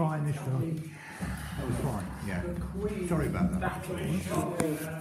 fine, this one. That was fine, yeah. Sorry about that.